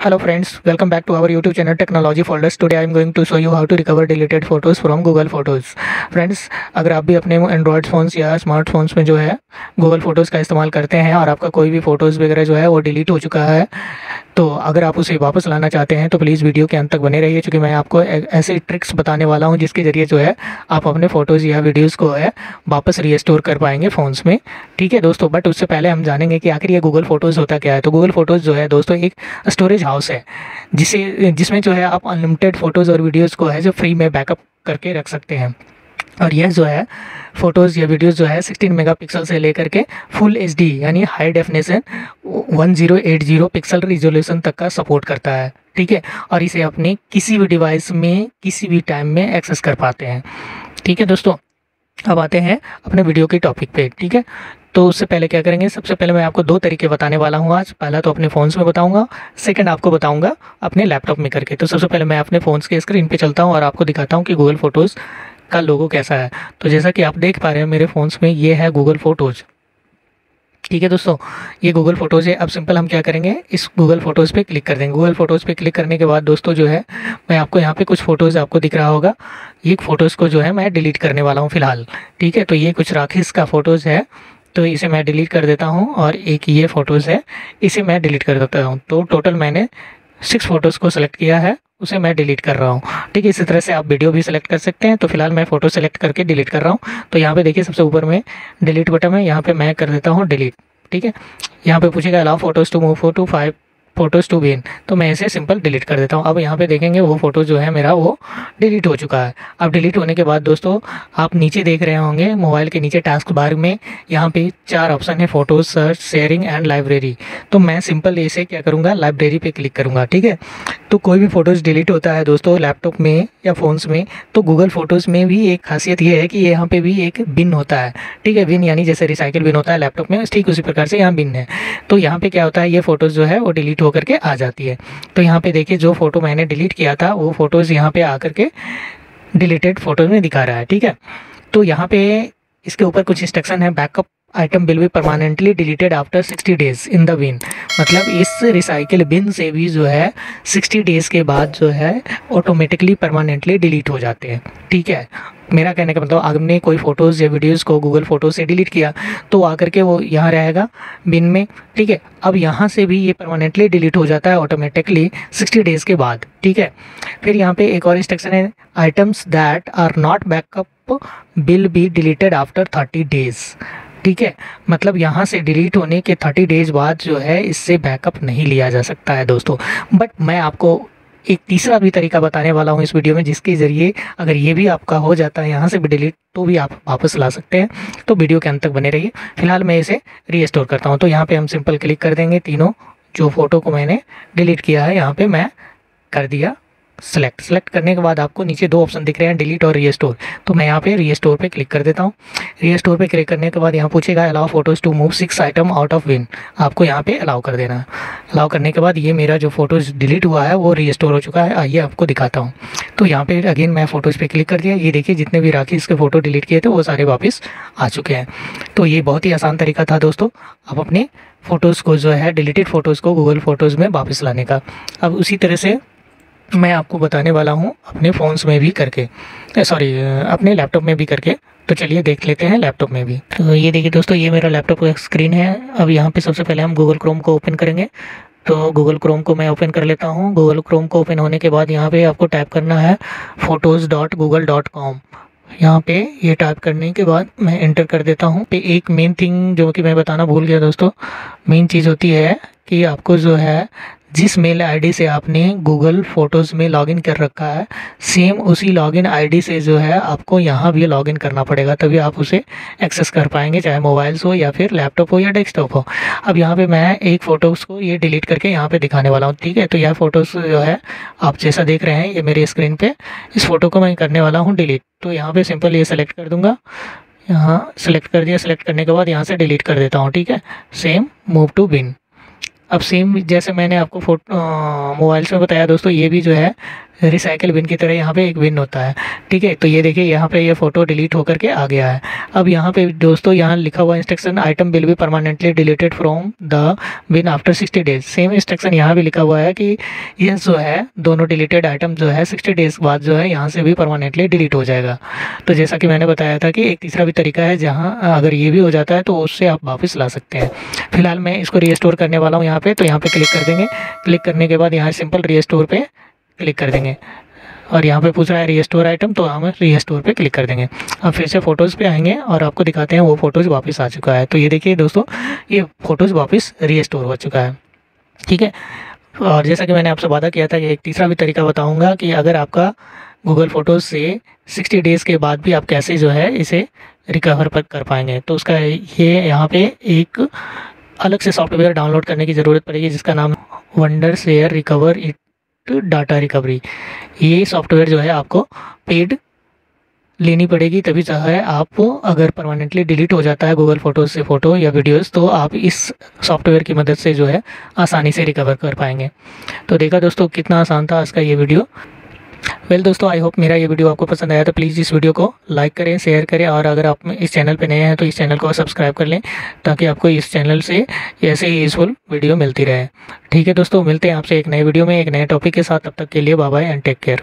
Hello friends, welcome back to our YouTube channel Technology Folders. Today I am going to show you how to recover deleted photos from Google Photos. Friends, अगर आप भी अपने Android phones या smartphones में जो है Google photos का इस्तेमाल करते हैं और आपका कोई भी फ़ोटोज़ वगैरह जो है वो डिलीट हो चुका है तो अगर आप उसे वापस लाना चाहते हैं तो प्लीज़ वीडियो के अंत तक बने रहिए, क्योंकि मैं आपको ऐसे ट्रिक्स बताने वाला हूँ, जिसके ज़रिए जो है, आप अपने फ़ोटोज़ या वीडियोज़ को, है, वापस रीस्टोर कर पाएँगे फ़ोन्स में। ठीक है दोस्तों बट उससे पहले हम जानेंगे कि आखिर ये गूगल फ़ोटोज़ होता क्या है। तो गूगल फ़ोटोज़ जो है दोस्तों, एक स्टोरेज हाउस है, जिसे, जिसमें जो है आप अनलिमिटेड फ़ोटोज़ और वीडियोज़ को, है, जो फ्री में बैकअप करके रख सकते हैं। और यह जो है फ़ोटोज़ या वीडियोज़ जो है 16 मेगापिक्सल से लेकर के फुल एच यानी हाई डेफिनेशन 1080 पिक्सल रिजोल्यूशन तक का सपोर्ट करता है, ठीक है? और इसे अपने किसी भी डिवाइस में, किसी भी टाइम में एक्सेस कर पाते हैं, ठीक है दोस्तों? अब आते हैं अपने वीडियो के टॉपिक पे, ठीक है? तो उससे पहले क्या करेंगे? सबसे पहले मैं आपको दो तरीके बताने वाला हूँ आज। पहला तो अपने फ़ोन्स में बताऊँगा सेकंड आपको बताऊँगा अपने लैपटॉप में करके। तो सबसे पहले मैं अपने फ़ोन्स के स्क्रीन पे चलता हूँ और आपको दिखाता हूँ कि गूगल फ़ोटोज़ का लोगो कैसा है? तो जैसा कि आप देख पा रहे हैं, मेरे फ़ोन्स में ये है गूगल फ़ोटोज़ ठीक है दोस्तों? ये गूगल फ़ोटोज़ है। अब सिंपल हम क्या करेंगे? इस गूगल फ़ोटोज़ पे क्लिक कर देंगे। गूगल फ़ोटोज़ पे क्लिक करने के बाद दोस्तों जो है, मैं आपको यहाँ पे कुछ फ़ोटोज़ आपको दिख रहा होगा। ये फ़ोटोज़ को जो है, मैं डिलीट करने वाला हूँ फ़िलहाल। ठीक है? तो ये कुछ राखिस का फ़ोटोज़ है। तो इसे मैं डिलीट कर देता हूँ और एक ये फ़ोटोज़ है, इसे मैं डिलीट कर देता हूँ। तो टोटल मैंने सिक्स फ़ोटोज़ को सेलेक्ट किया है, उसे मैं डिलीट कर रहा हूँ। ठीक है, इसी तरह से आप वीडियो भी सिलेक्ट कर सकते हैं। तो फ़िलहाल मैं फ़ोटो सेलेक्ट करके डिलीट कर रहा हूँ। तो यहाँ पे देखिए, सबसे ऊपर में डिलीट बटन है, यहाँ पे मैं कर देता हूँ डिलीट ठीक है, यहाँ पे पूछेगा allow photos to move photo five photos to bin तो मैं इसे सिंपल डिलीट कर देता हूँ। अब यहाँ पे देखेंगे वो फ़ोटो जो है मेरा वो डिलीट हो चुका है। अब डिलीट होने के बाद दोस्तों, आप नीचे देख रहे होंगे मोबाइल के नीचे टास्क बार में यहाँ पे चार ऑप्शन है photos search sharing and library तो मैं सिंपल इसे क्या करूँगा? लाइब्रेरी पे क्लिक करूँगा, ठीक है? तो कोई भी फ़ोटोज़ डिलीट होता है दोस्तों लैपटॉप में या फ़ोन्स में तो गूगल फ़ोटोज़ में भी एक खासियत ये है कि यहाँ पे भी एक बिन होता है। ठीक है बिन यानी जैसे रिसाइकिल बिन होता है लैपटॉप में, ठीक उसी प्रकार से यहाँ बिन है। तो यहाँ पे क्या होता है, ये फ़ोटोज़ जो है वो डिलीट होकर के आ जाती है। तो यहाँ पे देखिए, जो फ़ोटो मैंने डिलीट किया था, वो फ़ोटोज़ यहाँ पे आकर के डिलीटेड फ़ोटोज़ में दिखा रहा है। ठीक है तो यहाँ पे इसके ऊपर कुछ इंस्ट्रक्शन है backup item will be permanently deleted after 60 days in the bin मतलब इस रिसाइकिल बिन से भी जो है 60 डेज़ के बाद जो है ऑटोमेटिकली परमानेंटली डिलीट हो जाते हैं। ठीक है? मेरा कहने का मतलब आपने कोई फ़ोटोज़ या वीडियोज़ को गूगल फ़ोटो से डिलीट किया तो आकर के वो यहाँ रहेगा बिन में। ठीक है? अब यहाँ से भी ये परमानेंटली डिलीट हो जाता है ऑटोमेटिकली 60 डेज़ के बाद। ठीक है? फिर यहाँ पे एक और इंस्ट्रक्शन है items that are not backup will be deleted after thirty days ठीक है? मतलब यहाँ से डिलीट होने के थर्टी डेज़ बाद जो है, इससे बैकअप नहीं लिया जा सकता है दोस्तों। बट मैं आपको एक तीसरा भी तरीका बताने वाला हूँ इस वीडियो में, जिसके ज़रिए अगर ये भी आपका हो जाता है, यहाँ से भी डिलीट तो भी आप वापस ला सकते हैं। तो वीडियो के अंत तक बने रहिए। फ़िलहाल मैं इसे रीस्टोर करता हूँ। तो यहाँ पे हम सिंपल क्लिक कर देंगे तीनों, जो फ़ोटो को मैंने डिलीट किया है, यहाँ पे मैं कर दिया। सेलेक्ट सेलेक्ट करने के बाद आपको नीचे दो ऑप्शन दिख रहे हैं डिलीट और रीस्टोर तो मैं यहाँ पे रीस्टोर पे क्लिक कर देता हूँ। रीस्टोर पे क्लिक करने के बाद यहाँ पूछेगा allow photos to move six item out of bin आपको यहाँ पे अलाउ कर देना है। अलाउ करने के बाद ये मेरा जो फ़ोटोज़ डिलीट हुआ है, वो रीस्टोर हो चुका है। आइए आपको दिखाता हूँ। तो यहाँ पर अगेन मैं फ़ोटोज़ पर क्लिक कर दिया। ये देखिए, जितने भी राखी इसके फ़ोटो डिलीट किए थे, वो सारे वापस आ चुके हैं। तो ये बहुत ही आसान तरीका था दोस्तों, आप अपने फ़ोटोज़ को जो है डिलीटेड फ़ोटोज़ को गूगल फ़ोटोज़ में वापस लाने का। अब उसी तरह से मैं आपको बताने वाला हूँ अपने फ़ोन्स में भी करके। सॉरी अपने लैपटॉप में भी करके। तो चलिए देख लेते हैं लैपटॉप में भी। तो ये देखिए दोस्तों, ये मेरा लैपटॉप का स्क्रीन है। अब यहाँ पे सबसे पहले हम गूगल क्रोम को ओपन करेंगे। तो गूगल क्रोम को मैं ओपन कर लेता हूँ। गूगल क्रोम को ओपन होने के बाद यहाँ पे आपको टाइप करना है photos dot Google dot com यहाँ पे ये टाइप करने के बाद मैं एंटर कर देता हूँ। एक मेन थिंग जो कि मैं बताना भूल गया दोस्तों। मेन चीज़ होती है कि आपको जो है जिस मेल आईडी से आपने गूगल फ़ोटोज़ में लॉगिन कर रखा है, सेम उसी लॉगिन आईडी से जो है आपको यहाँ भी लॉगिन करना पड़ेगा, तभी आप उसे एक्सेस कर पाएँगे, चाहे मोबाइल्स हो या फिर लैपटॉप हो या डेस्कटॉप हो। अब यहाँ पे मैं एक फ़ोटोज़ को ये डिलीट करके यहाँ पे दिखाने वाला हूँ, ठीक है? तो यह फ़ोटोज़ जो है आप जैसा देख रहे हैं, ये मेरी स्क्रीन पर इस फ़ोटो को मैं करने वाला हूँ डिलीट। तो यहाँ पर सिंपल ये सेलेक्ट कर दूँगा, यहाँ सेलेक्ट कर दिया, सेलेक्ट करने के बाद यहाँ से डिलीट कर देता हूँ, ठीक है? Same, move to bin. अब सेम जैसे मैंने आपको फ़ोटो मोबाइल्स में बताया दोस्तों ये भी जो है रिसाइकिल बिन की तरह यहाँ पे एक बिन होता है। ठीक है? तो ये देखिए, यहाँ पे ये फ़ोटो डिलीट होकर के आ गया है। अब यहाँ पे दोस्तों, यहाँ लिखा हुआ instruction item will be permanently deleted from the bin after sixty days same instruction यहाँ भी लिखा हुआ है कि यह जो है, दोनों डिलीटेड आइटम जो है सिक्सटी डेज़ बाद जो है, यहाँ से भी परमानेंटली डिलीट हो जाएगा। तो जैसा कि मैंने बताया था कि एक तीसरा भी तरीका है, जहाँ अगर ये भी हो जाता है तो उससे आप वापस ला सकते हैं। फ़िलहाल मैं इसको रीस्टोर करने वाला हूँ यहाँ पे तो यहाँ पे क्लिक कर देंगे। क्लिक करने के बाद यहाँ सिंपल रीस्टोर पे क्लिक कर देंगे। और यहाँ पे पूछ रहा है रीस्टोर आइटम तो हम रीस्टोर पे क्लिक कर देंगे। अब फिर से फ़ोटोज़ पे आएँगे और आपको दिखाते हैं वो फ़ोटोज़ वापस आ चुका है। तो ये देखिए दोस्तों, ये फ़ोटोज़ वापस रीस्टोर हो चुका है। ठीक है? और जैसा कि मैंने आपसे वादा किया था कि एक तीसरा भी तरीका बताऊँगा कि अगर आपका गूगल फ़ोटोज़ से सिक्सटी डेज़ के बाद भी आप कैसे जो है इसे रिकवर पर कर पाएँगे। तो उसका ये यहाँ पर एक अलग से सॉफ्टवेयर डाउनलोड करने की ज़रूरत पड़ेगी जिसका नाम Wondershare Recoverit data recovery. ये सॉफ्टवेयर जो है आपको पेड लेनी पड़ेगी, तभी जो है आप अगर परमानेंटली डिलीट हो जाता है गूगल फ़ोटोज़ से फ़ोटो या वीडियोस तो आप इस सॉफ्टवेयर की मदद से जो है आसानी से रिकवर कर पाएँगे। तो देखा दोस्तों, कितना आसान था आज का ये वीडियो वेल well, दोस्तों आई होप मेरा ये वीडियो आपको पसंद आया तो प्लीज़ इस वीडियो को लाइक करें शेयर करें और अगर आप इस चैनल पर नए हैं तो इस चैनल को सब्सक्राइब कर लें ताकि आपको इस चैनल से ऐसे ही यूज़फुल वीडियो मिलती रहे। ठीक है दोस्तों मिलते हैं आपसे एक नए वीडियो में एक नए टॉपिक के साथ तब तक के लिए बाय एंड टेक केयर